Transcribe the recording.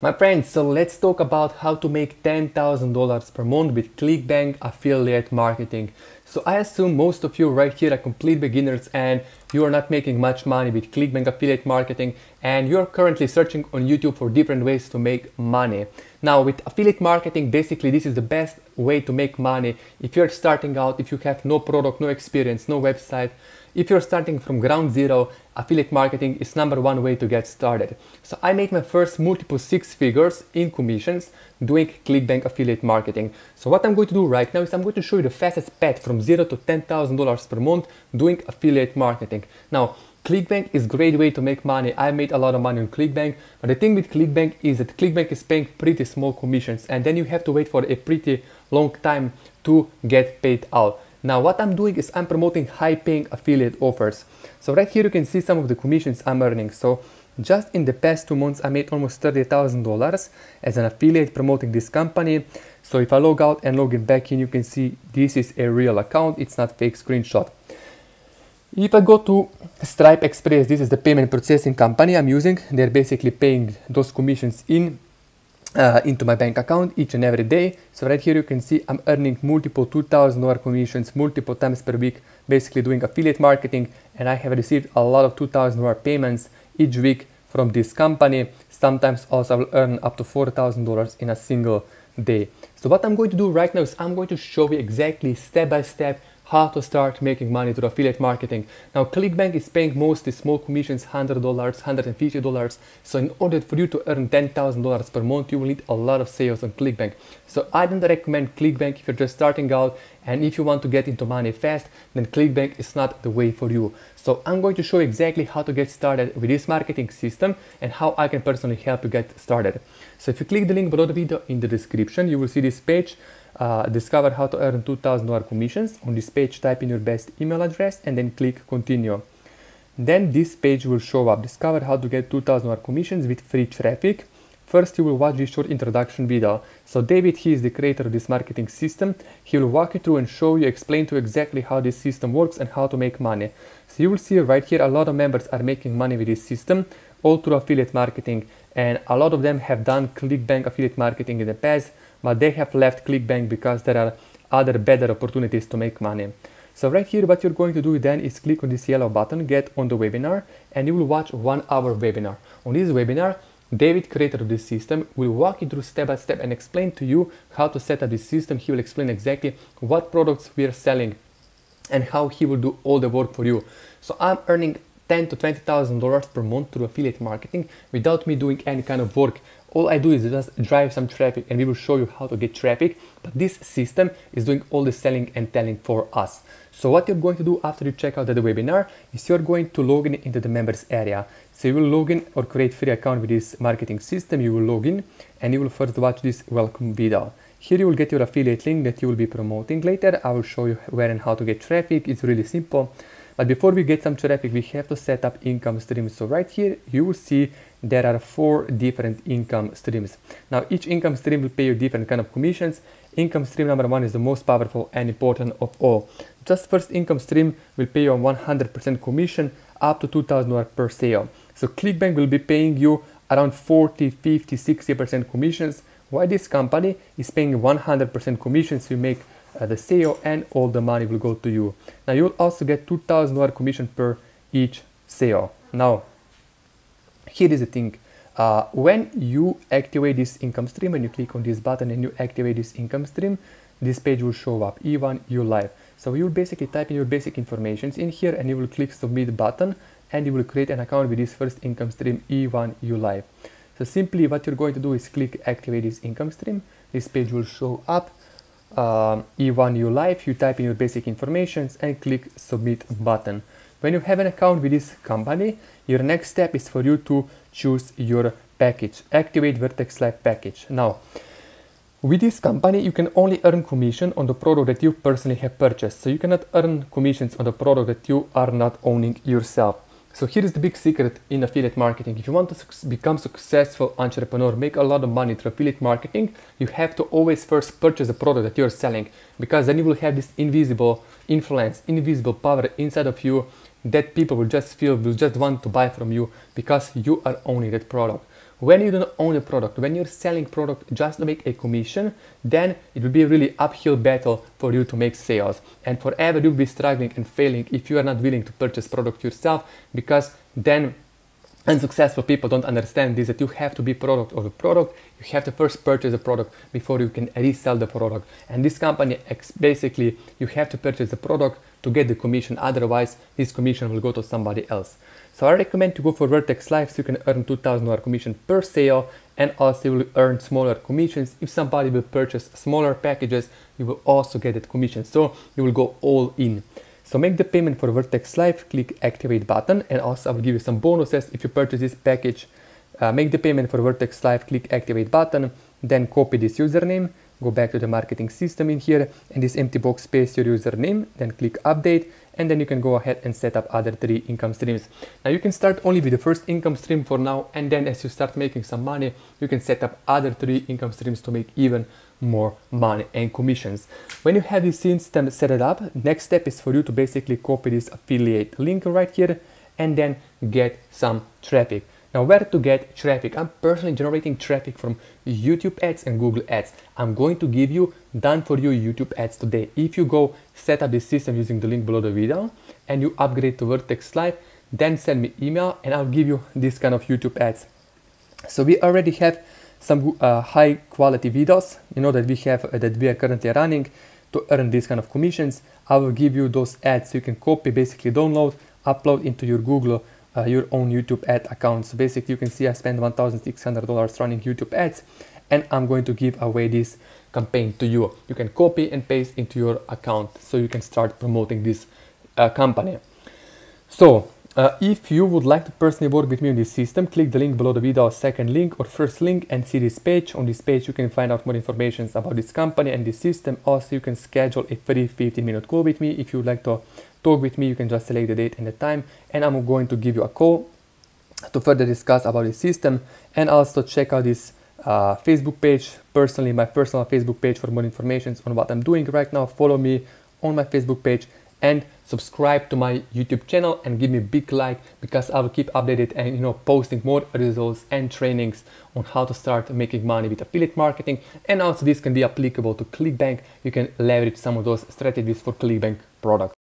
My friends, so let's talk about how to make $10,000 per month with ClickBank affiliate marketing. So I assume most of you right here are complete beginners and you are not making much money with ClickBank affiliate marketing and you're currently searching on YouTube for different ways to make money. Now with affiliate marketing, basically this is the best way to make money if you're starting out, if you have no product, no experience, no website, if you're starting from ground zero, affiliate marketing is number one way to get started. So I made my first multiple six figures in commissions doing ClickBank affiliate marketing. So what I'm going to do right now is I'm going to show you the fastest path from zero to $10,000 per month doing affiliate marketing. Now, ClickBank is a great way to make money. I made a lot of money on ClickBank, but the thing with ClickBank is that ClickBank is paying pretty small commissions and then you have to wait for a pretty long time to get paid out. Now what I'm doing is I'm promoting high paying affiliate offers. So right here you can see some of the commissions I'm earning. So just in the past two months I made almost $30,000 as an affiliate promoting this company. So if I log out and log in back in you can see this is a real account, it's not fake screenshot. If I go to Stripe Express, this is the payment processing company I'm using. They're basically paying those commissions in uh, into my bank account each and every day. So right here you can see I'm earning multiple $2,000 commissions multiple times per week, basically doing affiliate marketing and I have received a lot of $2,000 payments each week from this company. Sometimes also I will earn up to $4,000 in a single day. So what I'm going to do right now is I'm going to show you exactly step by step how to start making money through affiliate marketing. Now ClickBank is paying mostly small commissions, $100, $150. So in order for you to earn $10,000 per month, you will need a lot of sales on ClickBank. So I don't recommend ClickBank if you're just starting out and if you want to get into money fast, then ClickBank is not the way for you. So I'm going to show you exactly how to get started with this marketing system and how I can personally help you get started. So if you click the link below the video in the description, you will see this page uh, discover how to earn $2,000 commissions. On this page, type in your best email address and then click continue. Then this page will show up. Discover how to get $2,000 commissions with free traffic. First, you will watch this short introduction video. So David, he is the creator of this marketing system. He will walk you through and show you, explain to you exactly how this system works and how to make money. So you will see right here, a lot of members are making money with this system, all through affiliate marketing. And a lot of them have done ClickBank affiliate marketing in the past but they have left ClickBank because there are other better opportunities to make money. So right here, what you're going to do then is click on this yellow button, get on the webinar, and you will watch one hour webinar. On this webinar, David, creator of this system, will walk you through step by step and explain to you how to set up this system. He will explain exactly what products we are selling and how he will do all the work for you. So I'm earning ten to twenty thousand dollars per month through affiliate marketing without me doing any kind of work all I do is just drive some traffic and we will show you how to get traffic but this system is doing all the selling and telling for us. So what you're going to do after you check out the webinar is you're going to log in into the members area. So you will log in or create free account with this marketing system. You will log in and you will first watch this welcome video. Here you will get your affiliate link that you will be promoting later. I will show you where and how to get traffic. It's really simple but before we get some traffic, we have to set up income streams. So right here, you will see there are four different income streams. Now each income stream will pay you different kind of commissions. Income stream number one is the most powerful and important of all. Just first income stream will pay you a 100% commission up to $2,000 per sale. So ClickBank will be paying you around 40, 50, 60% commissions. Why this company is paying 100% commissions, you make uh, the sale and all the money will go to you. Now you'll also get $2,000 commission per each sale. Now, here is the thing. Uh, when you activate this income stream, when you click on this button and you activate this income stream, this page will show up, E1 U Live. So you'll basically type in your basic informations in here and you will click submit button and you will create an account with this first income stream E1 U Live. So simply what you're going to do is click activate this income stream. This page will show up uh, E1U Live, you type in your basic informations and click submit button. When you have an account with this company, your next step is for you to choose your package, activate Vertex Live package. Now, with this company, you can only earn commission on the product that you personally have purchased. So you cannot earn commissions on the product that you are not owning yourself. So here is the big secret in affiliate marketing. If you want to become successful entrepreneur, make a lot of money through affiliate marketing, you have to always first purchase the product that you're selling because then you will have this invisible influence, invisible power inside of you that people will just feel, will just want to buy from you because you are owning that product. When you don't own a product, when you're selling product just to make a commission, then it will be a really uphill battle for you to make sales. And forever you'll be struggling and failing if you are not willing to purchase product yourself because then unsuccessful people don't understand this that you have to be product of the product. You have to first purchase the product before you can resell the product. And this company basically you have to purchase the product to get the commission. Otherwise this commission will go to somebody else so i recommend to go for vertex live so you can earn $2000 commission per sale and also you will earn smaller commissions. If somebody will purchase smaller packages you will also get that commission. So you will go all in. So make the payment for Vertex Live, click activate button and also I will give you some bonuses. If you purchase this package. Uh, make the payment for Vertex Live, click activate button, then copy this username, go back to the marketing system in here and this empty box paste your username, then click update and then you can go ahead and set up other three income streams. Now you can start only with the first income stream for now and then as you start making some money, you can set up other three income streams to make even more money and commissions. When you have this system set up, next step is for you to basically copy this affiliate link right here and then get some traffic. Now where to get traffic? I'm personally generating traffic from YouTube ads and Google ads. I'm going to give you done for you YouTube ads today. If you go set up this system using the link below the video and you upgrade to Vertex Live, then send me email and I'll give you this kind of YouTube ads. So we already have some uh, high quality videos, you know, that we have, uh, that we are currently running to earn these kind of commissions. I will give you those ads you can copy, basically download, upload into your Google, uh, your own YouTube ad account. So basically you can see I spent $1,600 running YouTube ads and I'm going to give away this campaign to you. You can copy and paste into your account so you can start promoting this uh, company. So uh, if you would like to personally work with me on this system, click the link below the video, second link or first link and see this page. On this page you can find out more information about this company and this system. Also you can schedule a free 15 minute call with me. If you would like to talk with me, you can just select the date and the time and I'm going to give you a call to further discuss about the system and also check out this uh, Facebook page, personally my personal Facebook page for more information on what I'm doing right now. Follow me on my Facebook page and subscribe to my YouTube channel and give me a big like because I will keep updated and you know posting more results and trainings on how to start making money with affiliate marketing and also this can be applicable to ClickBank. You can leverage some of those strategies for ClickBank products.